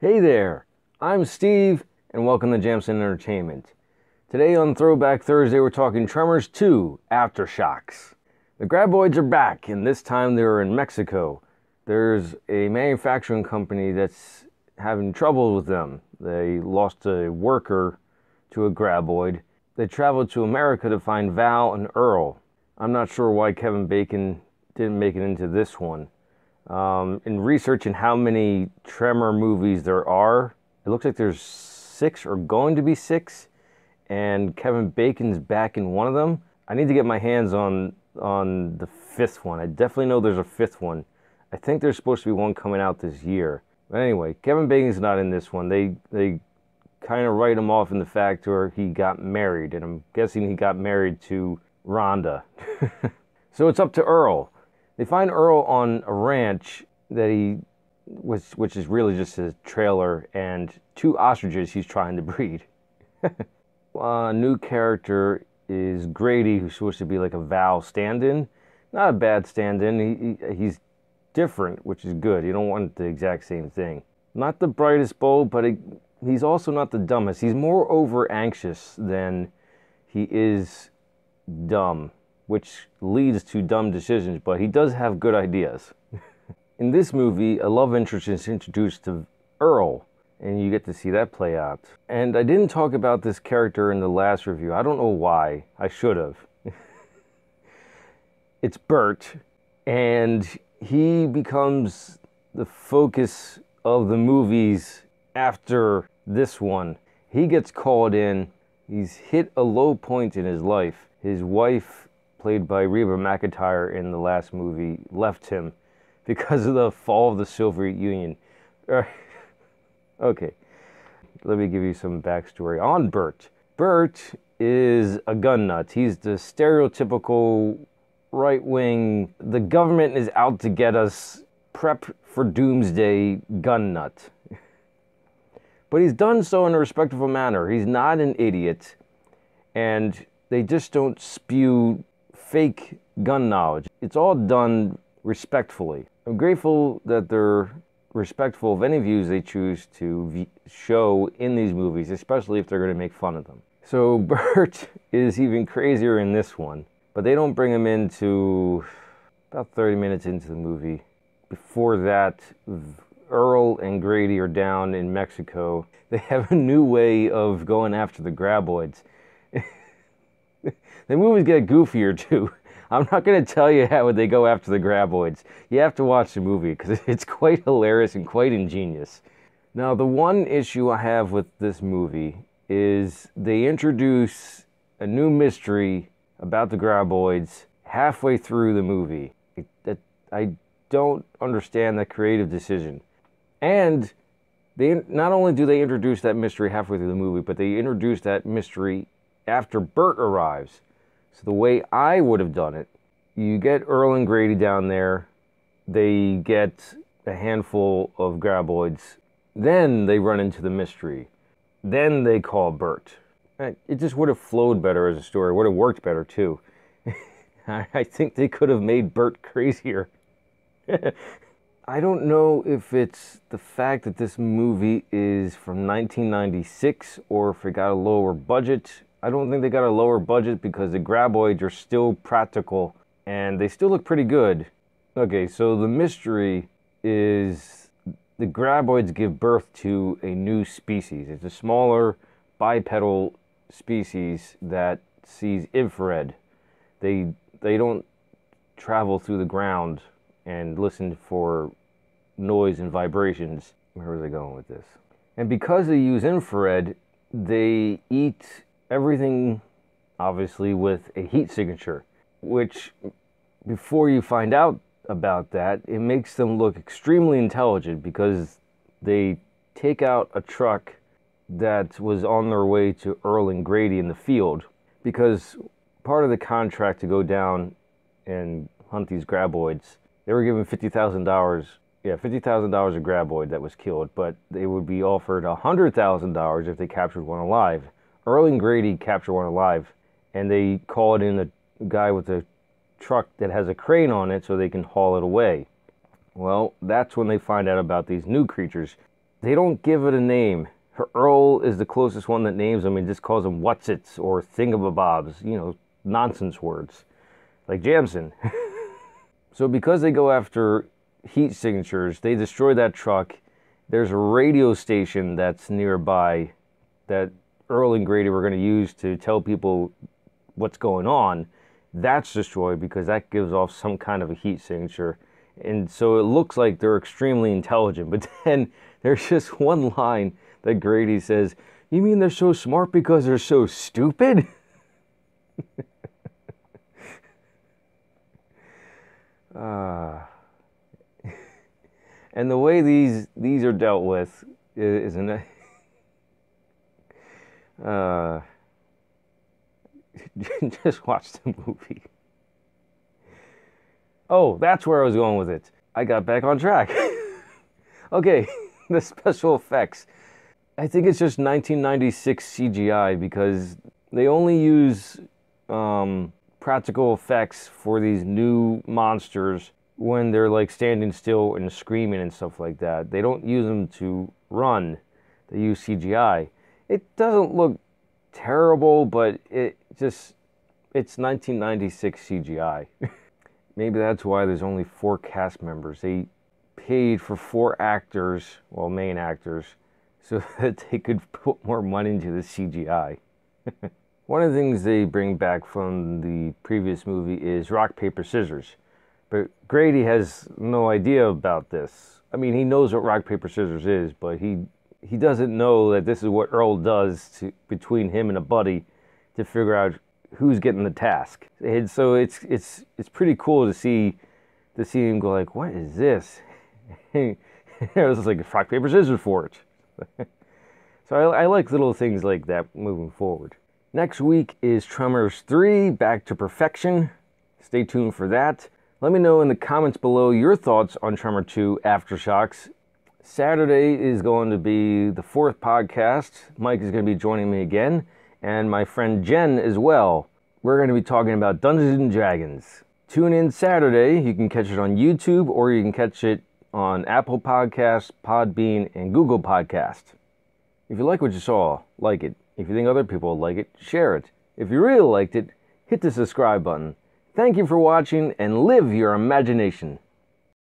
Hey there, I'm Steve, and welcome to Jamsin Entertainment. Today on Throwback Thursday, we're talking Tremors 2 Aftershocks. The Graboids are back, and this time they're in Mexico. There's a manufacturing company that's having trouble with them. They lost a worker to a Graboid. They traveled to America to find Val and Earl. I'm not sure why Kevin Bacon didn't make it into this one. Um, in researching how many Tremor movies there are, it looks like there's six or going to be six, and Kevin Bacon's back in one of them. I need to get my hands on on the fifth one. I definitely know there's a fifth one. I think there's supposed to be one coming out this year. But anyway, Kevin Bacon's not in this one. They they kind of write him off in the fact where he got married, and I'm guessing he got married to Rhonda. so it's up to Earl. They find Earl on a ranch that he was, which is really just a trailer, and two ostriches he's trying to breed. a new character is Grady, who's supposed to be like a Val stand-in. Not a bad stand-in. He, he, he's different, which is good. You don't want the exact same thing. Not the brightest bulb, but he, he's also not the dumbest. He's more over anxious than he is dumb which leads to dumb decisions, but he does have good ideas. in this movie, a love interest is introduced to Earl, and you get to see that play out. And I didn't talk about this character in the last review. I don't know why. I should have. it's Burt, and he becomes the focus of the movies after this one. He gets called in. He's hit a low point in his life. His wife played by Reba McEntire in the last movie, left him because of the fall of the Soviet Union. okay, let me give you some backstory on Burt. Burt is a gun nut. He's the stereotypical right wing, the government is out to get us, prep for doomsday gun nut. but he's done so in a respectful manner. He's not an idiot. And they just don't spew fake gun knowledge. It's all done respectfully. I'm grateful that they're respectful of any views they choose to show in these movies, especially if they're going to make fun of them. So Burt is even crazier in this one, but they don't bring him into about 30 minutes into the movie. Before that, Earl and Grady are down in Mexico. They have a new way of going after the graboids the movies get goofier too. I'm not going to tell you how they go after the graboids. You have to watch the movie because it's quite hilarious and quite ingenious. Now, the one issue I have with this movie is they introduce a new mystery about the graboids halfway through the movie. That I don't understand that creative decision. And they not only do they introduce that mystery halfway through the movie, but they introduce that mystery after Burt arrives. So the way I would have done it, you get Earl and Grady down there, they get a handful of graboids, then they run into the mystery, then they call Burt. Eh, it just would have flowed better as a story, it would have worked better too. I think they could have made Burt crazier. I don't know if it's the fact that this movie is from 1996 or if it got a lower budget I don't think they got a lower budget because the graboids are still practical and they still look pretty good. Okay, so the mystery is the graboids give birth to a new species. It's a smaller bipedal species that sees infrared. They they don't travel through the ground and listen for noise and vibrations. Where was I going with this? And because they use infrared, they eat everything obviously with a heat signature, which before you find out about that, it makes them look extremely intelligent because they take out a truck that was on their way to Earl and Grady in the field because part of the contract to go down and hunt these graboids, they were given $50,000 yeah, fifty thousand dollars a graboid that was killed, but they would be offered hundred thousand dollars if they captured one alive. Earl and Grady capture one alive, and they call it in a guy with a truck that has a crane on it so they can haul it away. Well, that's when they find out about these new creatures. they don't give it a name. Earl is the closest one that names them and just calls them what's its or thingamabobs, you know, nonsense words like Jamsin. so because they go after heat signatures, they destroy that truck. There's a radio station that's nearby that Earl and Grady were going to use to tell people what's going on. That's destroyed because that gives off some kind of a heat signature. And so it looks like they're extremely intelligent. But then there's just one line that Grady says, You mean they're so smart because they're so stupid? uh, and the way these these are dealt with is, an uh, just watch the movie. Oh, that's where I was going with it. I got back on track. okay, the special effects. I think it's just 1996 CGI because they only use um, practical effects for these new monsters when they're like standing still and screaming and stuff like that. They don't use them to run. They use CGI. It doesn't look terrible, but it just it's 1996 CGI. Maybe that's why there's only four cast members. They paid for four actors, well, main actors, so that they could put more money into the CGI. One of the things they bring back from the previous movie is rock, paper, scissors. But Grady has no idea about this. I mean, he knows what rock, paper, scissors is, but he he doesn't know that this is what Earl does to, between him and a buddy to figure out who's getting the task. And so it's it's it's pretty cool to see to see him go like, "What is this?" it was like rock paper scissors for it. so I, I like little things like that moving forward. Next week is Tremors 3, Back to Perfection. Stay tuned for that. Let me know in the comments below your thoughts on Tremor 2 Aftershocks. Saturday is going to be the fourth podcast. Mike is going to be joining me again, and my friend Jen as well. We're going to be talking about Dungeons and Dragons. Tune in Saturday. You can catch it on YouTube or you can catch it on Apple Podcasts, Podbean, and Google Podcast. If you like what you saw, like it. If you think other people will like it, share it. If you really liked it, hit the subscribe button. Thank you for watching and live your imagination.